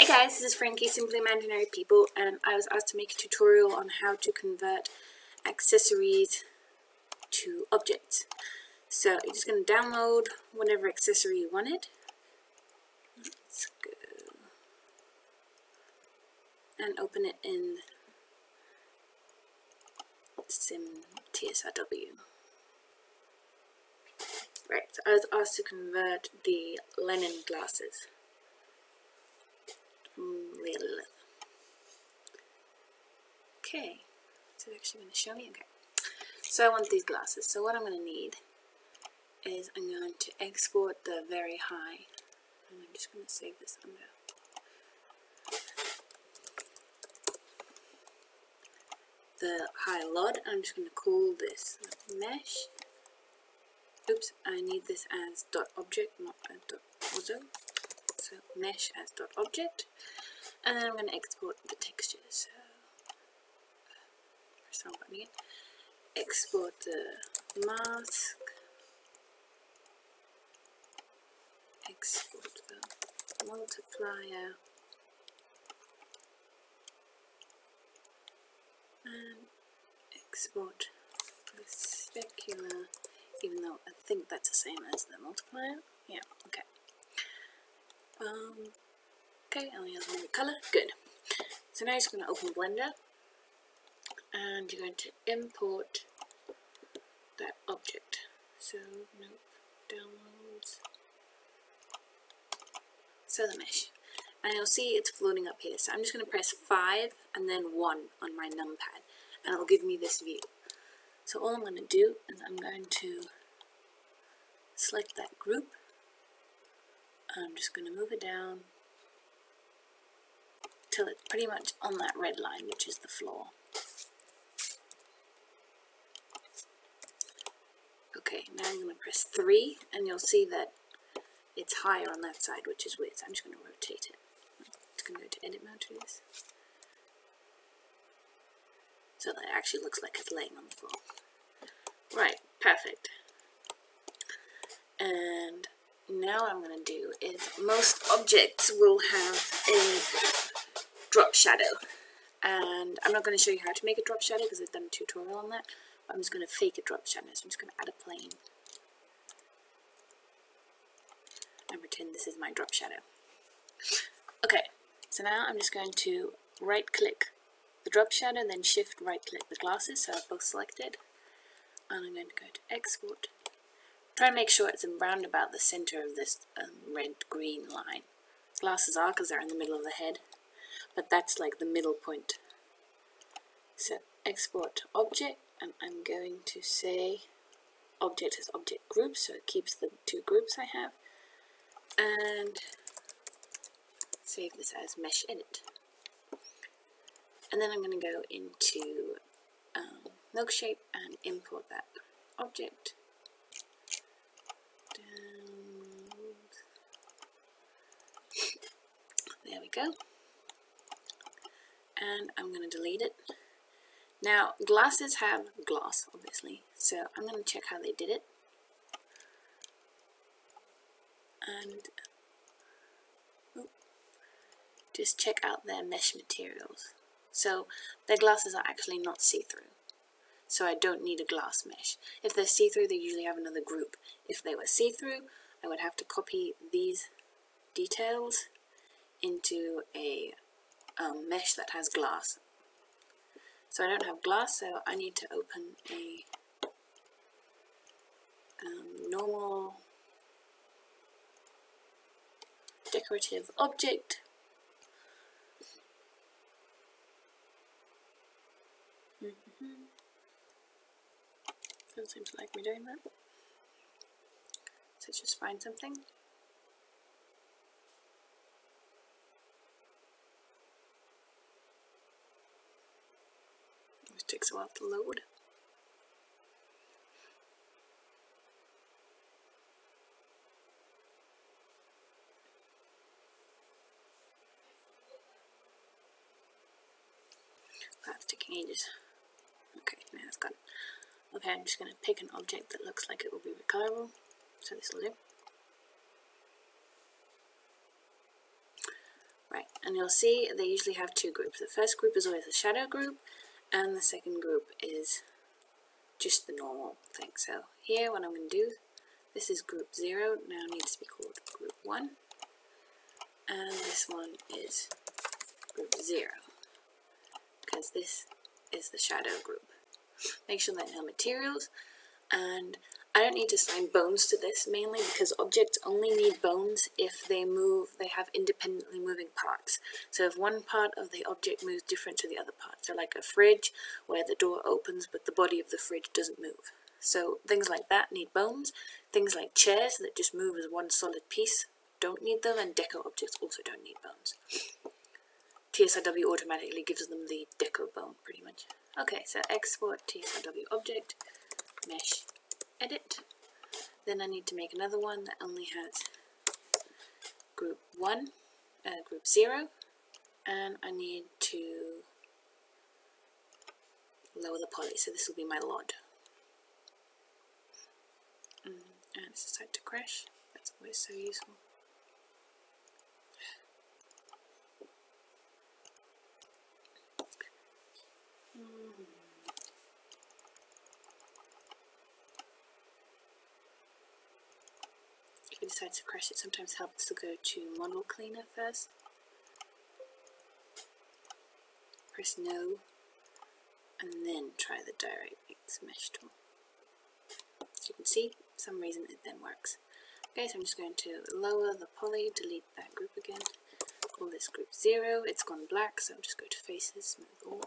Hey guys, this is Frankie, Simply Imaginary People, and I was asked to make a tutorial on how to convert accessories to objects. So you're just going to download whatever accessory you wanted. Let's go and open it in Sim TSRW. Right, so I was asked to convert the Lennon glasses. Lilith. Okay, it actually going to show me? Okay. So I want these glasses. So what I'm going to need is I'm going to export the very high, and I'm just going to save this under the high LOD. I'm just going to call this mesh oops, I need this as dot object, not as dot auto. So mesh as dot object, and then I'm going to export the textures. So uh, press on button again. Export the mask. Export the multiplier. And export the specular even though I think that's the same as the multiplier. Yeah, okay. Um, okay, only has one color. Good. So now you're just going to open Blender and you're going to import that object. So, nope, downloads. So the mesh. And you'll see it's floating up here. So I'm just going to press 5 and then 1 on my numpad and it'll give me this view. So all I'm going to do is I'm going to select that group. I'm just going to move it down till it's pretty much on that red line, which is the floor. Okay, now I'm going to press 3, and you'll see that it's higher on that side, which is weird, so I'm just going to rotate it. It's going to go to edit mode to this. So that actually looks like it's laying on the floor. Right, perfect. And now I'm going to do is most objects will have a drop shadow. And I'm not going to show you how to make a drop shadow because I've done a tutorial on that. I'm just going to fake a drop shadow. So I'm just going to add a plane. And pretend this is my drop shadow. Okay, so now I'm just going to right click the drop shadow, and then shift right click the glasses so I've both selected and I'm going to go to export. Try and make sure it's around about the center of this um, red-green line. Glasses are because they're in the middle of the head, but that's like the middle point. So export object, and I'm going to say object as object group, so it keeps the two groups I have, and save this as mesh edit. And then I'm going to go into um, Milkshape and import that object. There we go. And I'm going to delete it. Now, glasses have gloss, obviously, so I'm going to check how they did it. And just check out their mesh materials. So their glasses are actually not see-through so I don't need a glass mesh. If they're see-through, they usually have another group. If they were see-through, I would have to copy these details into a um, mesh that has glass. So I don't have glass, so I need to open a um, normal decorative object Doesn't seem to like me doing that. So just find something. Takes a while to load. That's taking ages. Okay, now it's it. Okay, I'm just going to pick an object that looks like it will be recoverable. So this will do. Right, and you'll see they usually have two groups. The first group is always a shadow group, and the second group is just the normal thing. So here, what I'm going to do, this is group 0, now needs to be called group 1, and this one is group 0, because this is the shadow group. Make sure that no materials, and I don't need to assign bones to this mainly because objects only need bones if they move, they have independently moving parts. So if one part of the object moves different to the other part, so like a fridge where the door opens but the body of the fridge doesn't move. So things like that need bones. Things like chairs that just move as one solid piece don't need them, and deco objects also don't need bones. TSRW automatically gives them the deco bone pretty much. Okay, so export TSRW object, mesh, edit. Then I need to make another one that only has group 1, uh, group 0, and I need to lower the poly, so this will be my LOD. Mm, and it's decided to crash, that's always so useful. If you decide to crash, it sometimes helps to go to model cleaner first. Press no, and then try the DirectX mesh tool. As you can see, for some reason it then works. Okay, so I'm just going to lower the poly, delete that group again, call this group 0, it's gone black, so I'll just go to faces, move all,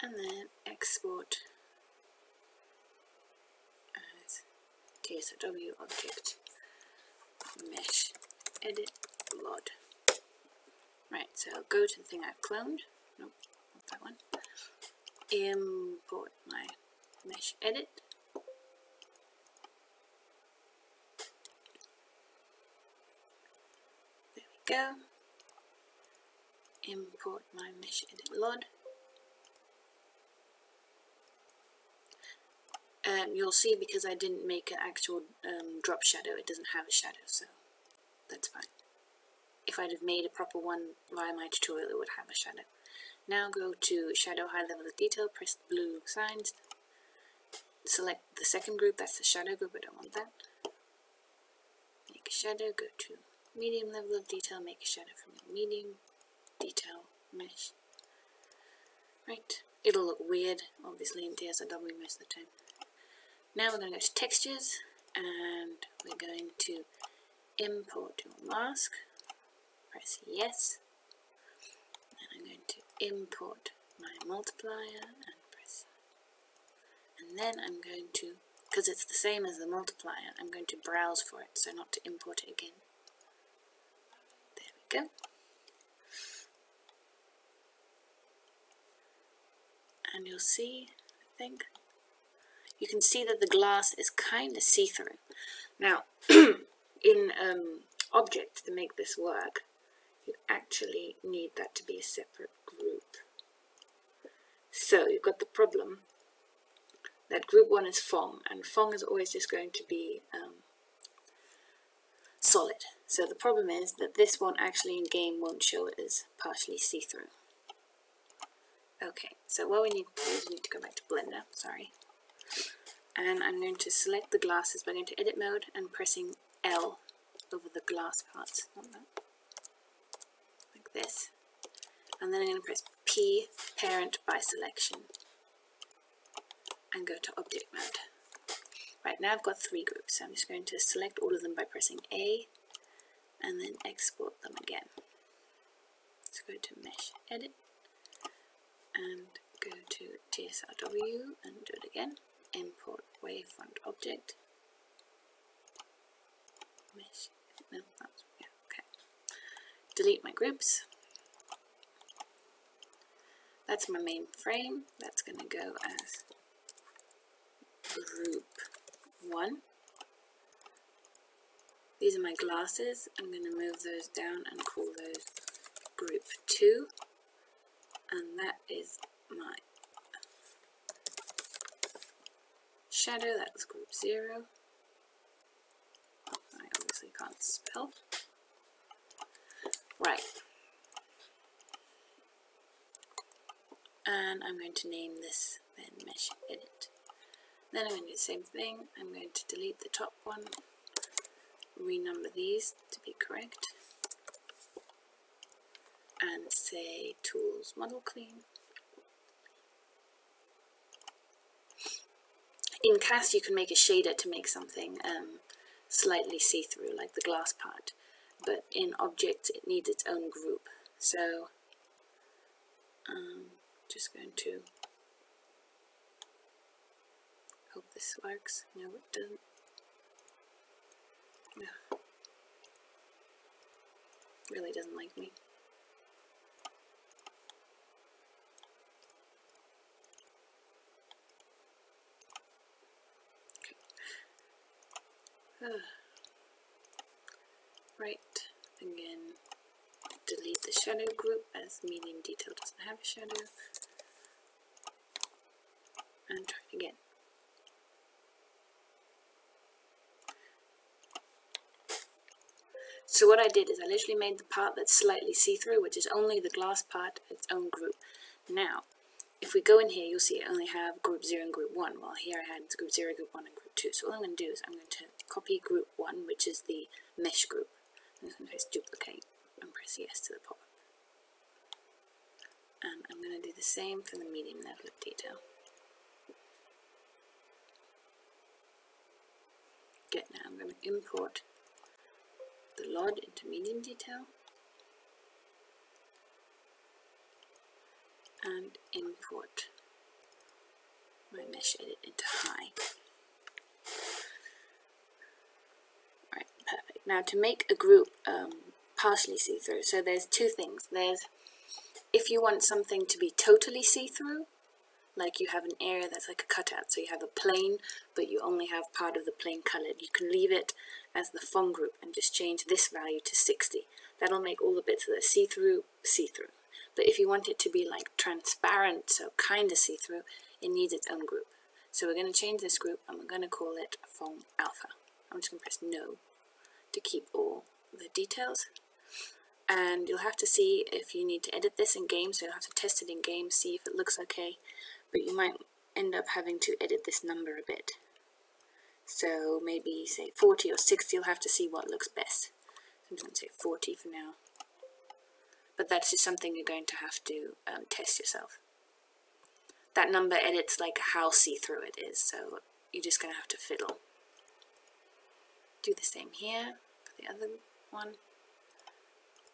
and then export as TSRW object mesh edit LOD. Right, so I'll go to the thing I've cloned. Nope, not that one. Import my mesh edit. There we go. Import my mesh edit LOD. Um, you'll see because I didn't make an actual um, drop shadow, it doesn't have a shadow, so that's fine. If I'd have made a proper one via my tutorial, it would have a shadow. Now go to Shadow High Level of Detail, press the blue signs, select the second group, that's the shadow group, I don't want that. Make a shadow, go to Medium Level of Detail, make a shadow from your Medium, Detail, Mesh. Right, it'll look weird, obviously in TSRW most of the time. Now we're going to go to textures and we're going to import your mask. Press yes. And I'm going to import my multiplier and press. And then I'm going to, because it's the same as the multiplier, I'm going to browse for it, so not to import it again. There we go. And you'll see, I think, you can see that the glass is kind of see-through. Now, in um, objects to make this work, you actually need that to be a separate group. So you've got the problem that group 1 is Phong, and Phong is always just going to be um, solid. So the problem is that this one actually in game won't show it as partially see-through. Okay, so what we need to do is we need to go back to Blender, sorry and I'm going to select the glasses by going to edit mode and pressing L over the glass parts, like this. And then I'm going to press P, parent by selection, and go to object mode. Right, now I've got three groups, so I'm just going to select all of them by pressing A, and then export them again. Let's go to Mesh Edit, and go to TSRW, and do it again import wavefront object. Mesh. No, yeah, okay. Delete my groups. That's my main frame. That's going to go as group 1. These are my glasses. I'm going to move those down and call those group 2. And that is my shadow, that's group zero. I obviously can't spell. Right. And I'm going to name this then mesh edit. Then I'm going to do the same thing. I'm going to delete the top one, renumber these to be correct, and say tools model clean. In CAS you can make a shader to make something um, slightly see-through like the glass part, but in objects it needs its own group. So um, just going to hope this works. No, it doesn't. Yeah. Really doesn't like me. right, again, delete the shadow group as medium detail doesn't have a shadow. And try it again. So what I did is I literally made the part that's slightly see-through, which is only the glass part, its own group. Now, if we go in here, you'll see I only have group 0 and group 1, Well, here I had group 0, group 1, and group 2. So all I'm going to do is I'm going to copy group 1, which is the mesh group. I'm just going to press duplicate and press yes to the pop-up. And I'm going to do the same for the medium level of detail. Get now, I'm going to import the LOD into medium detail. And import my mesh edit into high. Right, perfect. Now to make a group um, partially see-through, so there's two things. There's if you want something to be totally see-through, like you have an area that's like a cutout, so you have a plane, but you only have part of the plane colored. You can leave it as the font group and just change this value to 60. That'll make all the bits that are see-through, see-through. But if you want it to be like transparent, so kind of see-through, it needs its own group. So we're going to change this group and we're going to call it Phong alpha. I'm just going to press no to keep all the details. And you'll have to see if you need to edit this in game, so you'll have to test it in game, see if it looks okay. But you might end up having to edit this number a bit. So maybe say 40 or 60, you'll have to see what looks best. I'm just going to say 40 for now but that's just something you're going to have to um, test yourself. That number edits like how see-through it is, so you're just going to have to fiddle. Do the same here for the other one.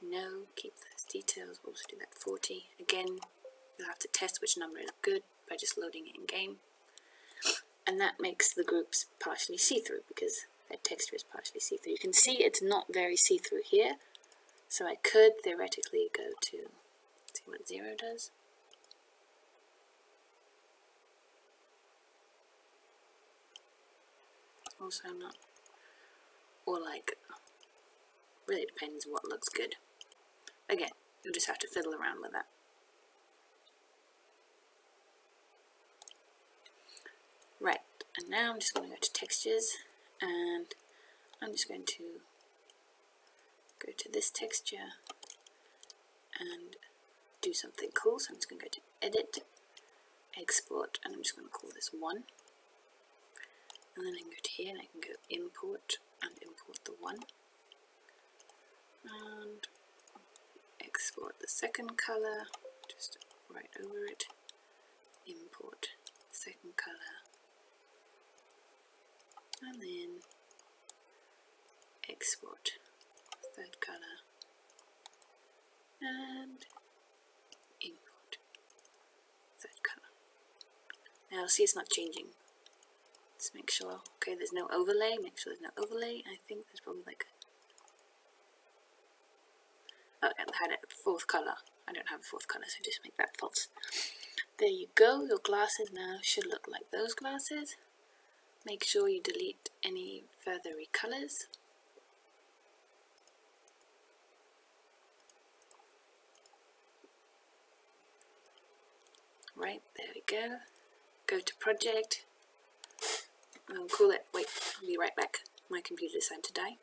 No, keep those details, also do that 40. Again, you'll have to test which number is good by just loading it in game. And that makes the groups partially see-through because their texture is partially see-through. You can see it's not very see-through here, so I could theoretically go to, see what zero does. Also not, or like, really depends what looks good. Again, you'll just have to fiddle around with that. Right, and now I'm just going to go to textures and I'm just going to go to this texture and do something cool. So I'm just going to go to edit, export, and I'm just going to call this one. And then I can go to here and I can go import and import the one. And export the second color, just right over it, import second color, and then export third color and import third color. Now see it's not changing. Let's make sure, okay there's no overlay, make sure there's no overlay. I think there's probably like oh, I had a fourth color. I don't have a fourth color, so just make that false. There you go, your glasses now should look like those glasses. Make sure you delete any further recolors. Right, there we go go to project, I'll call it, wait, I'll be right back, my computer decided to die.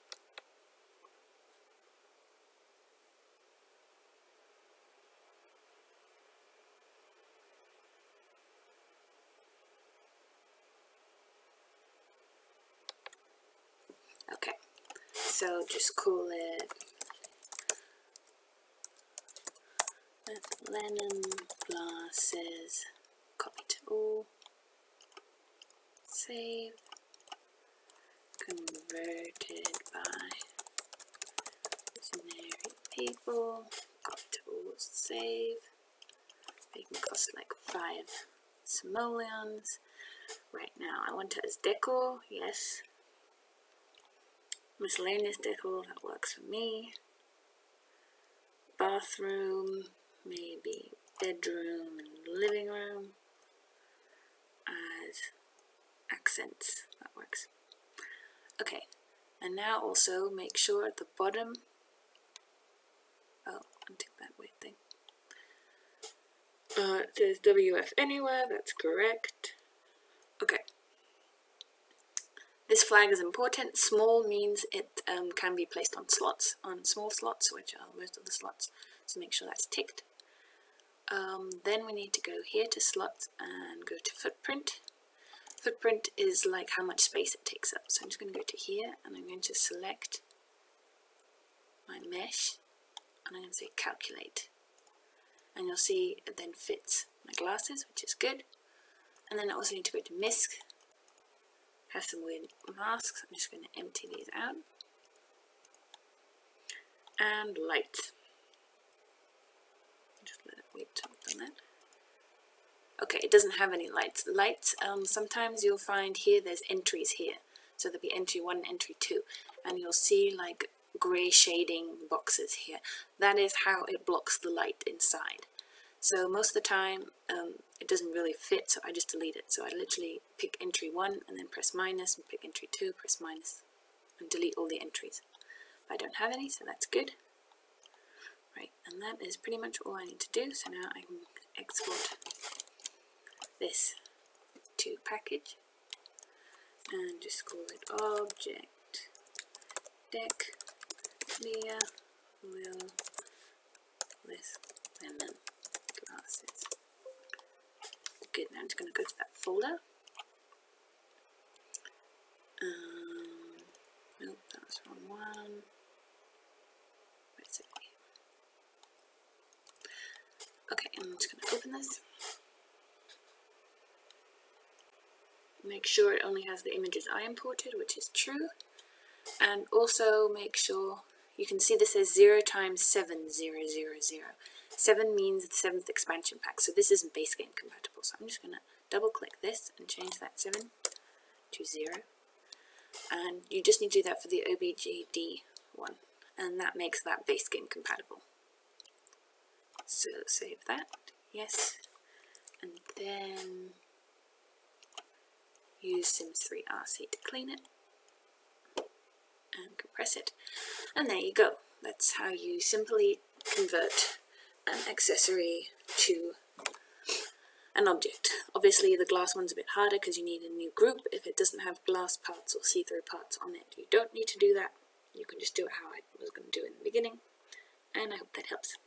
Okay, so just call it uh, Lennon glasses. copy to all save, converted by ordinary people, to save, making cost like five simoleons. Right now I want it as decor, yes. Miscellaneous decor, that works for me. Bathroom, maybe bedroom and living room as accents. That works. Okay, and now also make sure at the bottom, oh, untick that weird thing. Uh, it says WF anywhere, that's correct. Okay. This flag is important. Small means it um, can be placed on slots, on small slots, which are most of the slots. So make sure that's ticked. Um, then we need to go here to slots and go to footprint. Footprint is like how much space it takes up. So I'm just going to go to here and I'm going to select my mesh and I'm going to say calculate. And you'll see it then fits my glasses, which is good. And then I also need to go to MISC, has some weird masks. I'm just going to empty these out. And lights. Just let it wait till. Okay, it doesn't have any lights. Lights, um, sometimes you'll find here there's entries here. So there'll be entry 1 and entry 2. And you'll see like grey shading boxes here. That is how it blocks the light inside. So most of the time um, it doesn't really fit, so I just delete it. So I literally pick entry 1 and then press minus, and pick entry 2, press minus, and delete all the entries. I don't have any, so that's good. Right, and that is pretty much all I need to do. So now I can export this to package and just call it object deck clear will and then glasses. Good, now I'm just going to go to that folder. Um, nope, that was wrong one. Where's it? Okay, I'm just going to open this. Make sure it only has the images I imported, which is true. And also make sure, you can see this says 0 times 7000. 7 means the 7th expansion pack, so this isn't base game compatible. So I'm just going to double click this and change that 7 to 0. And you just need to do that for the OBJD one, and that makes that base game compatible. So save that, yes, and then use Sims 3 RC to clean it and compress it. And there you go. That's how you simply convert an accessory to an object. Obviously the glass one's a bit harder because you need a new group. If it doesn't have glass parts or see-through parts on it, you don't need to do that. You can just do it how I was going to do in the beginning. And I hope that helps.